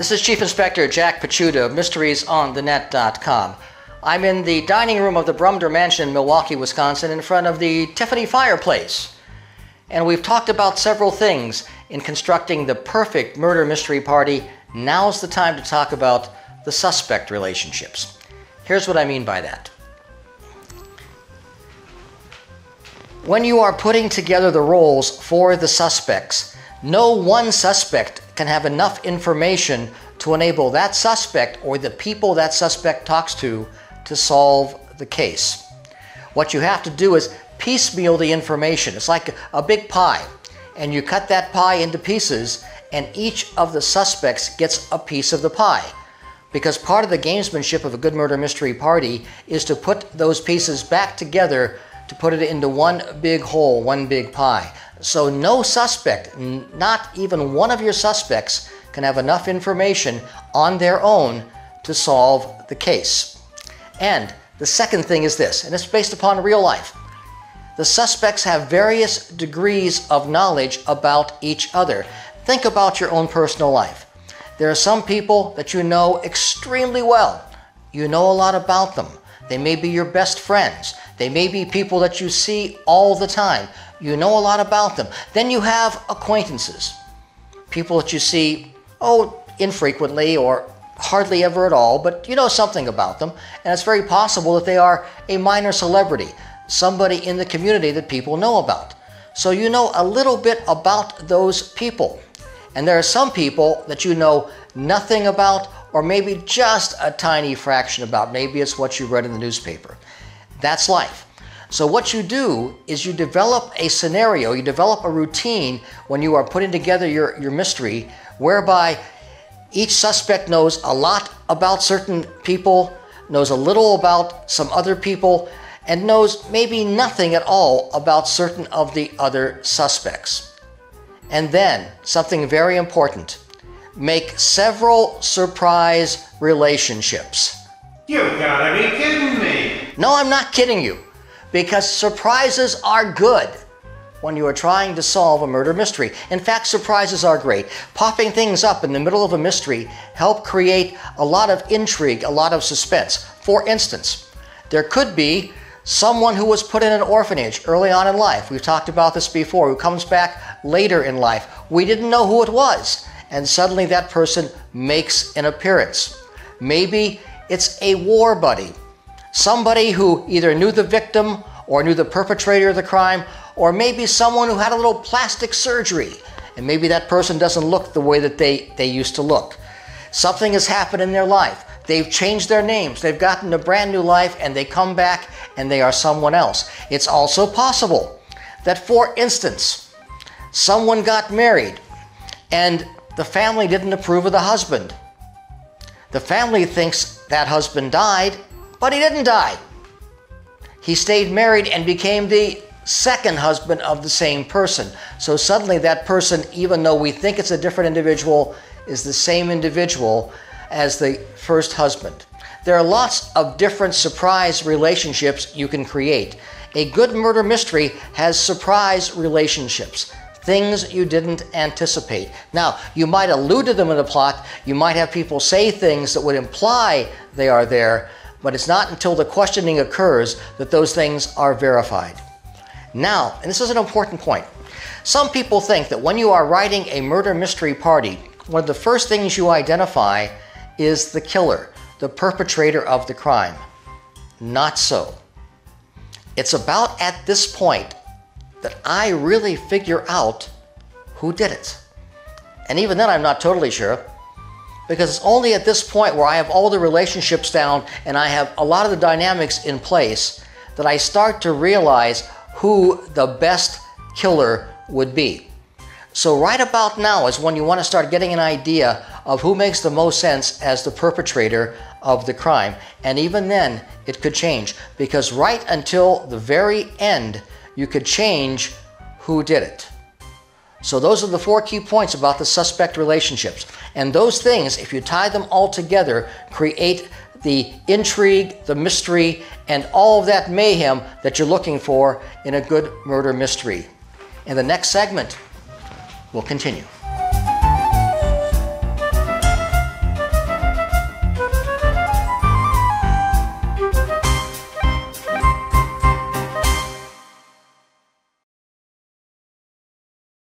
This is Chief Inspector Jack Pachuta of MysteriesOnTheNet.com. I'm in the dining room of the Brumder Mansion in Milwaukee, Wisconsin, in front of the Tiffany fireplace. And we've talked about several things in constructing the perfect murder mystery party. Now's the time to talk about the suspect relationships. Here's what I mean by that. When you are putting together the roles for the suspects, no one suspect can have enough information to enable that suspect or the people that suspect talks to to solve the case. What you have to do is piecemeal the information. It's like a big pie, and you cut that pie into pieces, and each of the suspects gets a piece of the pie. Because part of the gamesmanship of a good murder mystery party is to put those pieces back together to put it into one big whole, one big pie. So no suspect, not even one of your suspects, can have enough information on their own to solve the case. And the second thing is this, and it's based upon real life. The suspects have various degrees of knowledge about each other. Think about your own personal life. There are some people that you know extremely well. You know a lot about them. They may be your best friends. They may be people that you see all the time. You know a lot about them. Then you have acquaintances, people that you see, oh, infrequently or hardly ever at all, but you know something about them, and it's very possible that they are a minor celebrity, somebody in the community that people know about. So you know a little bit about those people. And there are some people that you know nothing about, or maybe just a tiny fraction about. Maybe it's what you read in the newspaper. That's life. So, what you do is you develop a scenario, you develop a routine when you are putting together your, your mystery, whereby each suspect knows a lot about certain people, knows a little about some other people, and knows maybe nothing at all about certain of the other suspects. And then, something very important make several surprise relationships. You gotta be kidding me! No, I'm not kidding you, because surprises are good when you are trying to solve a murder mystery. In fact, surprises are great. Popping things up in the middle of a mystery help create a lot of intrigue, a lot of suspense. For instance, there could be someone who was put in an orphanage early on in life. We've talked about this before, who comes back later in life. We didn't know who it was, and suddenly that person makes an appearance. Maybe it's a war buddy, somebody who either knew the victim or knew the perpetrator of the crime or maybe someone who had a little plastic surgery and maybe that person doesn't look the way that they, they used to look. Something has happened in their life. They've changed their names. They've gotten a brand new life and they come back and they are someone else. It's also possible that, for instance, someone got married and the family didn't approve of the husband. The family thinks that husband died, but he didn't die. He stayed married and became the second husband of the same person. So suddenly that person, even though we think it's a different individual, is the same individual as the first husband. There are lots of different surprise relationships you can create. A good murder mystery has surprise relationships, things you didn't anticipate. Now, you might allude to them in the plot, you might have people say things that would imply they are there, but it's not until the questioning occurs that those things are verified. Now, and this is an important point, some people think that when you are writing a murder mystery party, one of the first things you identify is the killer, the perpetrator of the crime. Not so. It's about at this point that I really figure out who did it. And even then, I'm not totally sure because it's only at this point where I have all the relationships down and I have a lot of the dynamics in place that I start to realize who the best killer would be. So, right about now is when you want to start getting an idea of who makes the most sense as the perpetrator of the crime. And even then, it could change because right until the very end, you could change who did it. So, those are the four key points about the suspect relationships. And those things, if you tie them all together, create the intrigue, the mystery, and all of that mayhem that you're looking for in a good murder mystery. In the next segment, we'll continue.